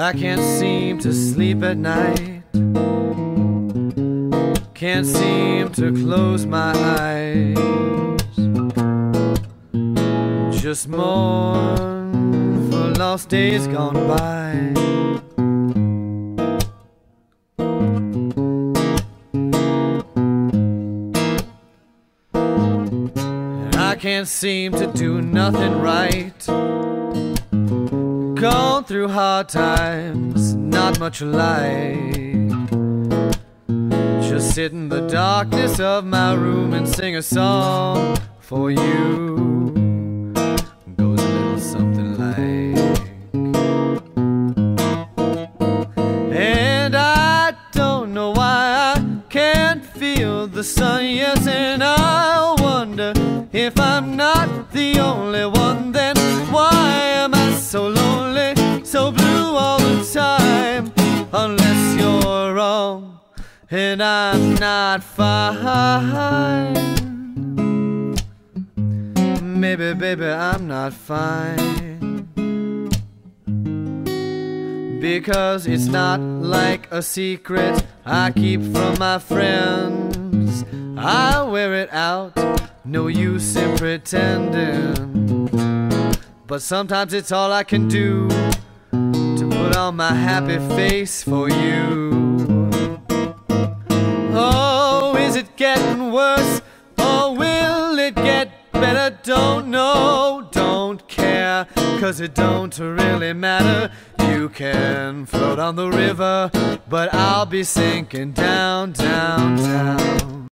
I can't seem to sleep at night. Can't seem to close my eyes. Just mourn for lost days gone by. And I can't seem to do nothing right. Gone through hard times, not much light. Just sit in the darkness of my room and sing a song for you. Goes a little something like. And I don't know why I can't feel the sun, yes, and I wonder if I'm not the only one, then and I'm not fine. Maybe, baby, I'm not fine. Because it's not like a secret I keep from my friends. I wear it out, no use in pretending. But sometimes it's all I can do to put on my happy face for you. It getting worse or will it get better? Don't know, don't care, cause it don't really matter. You can float on the river, but I'll be sinking down, down, down.